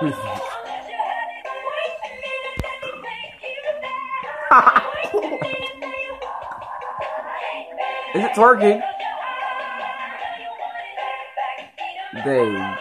Is it twerking? Babe.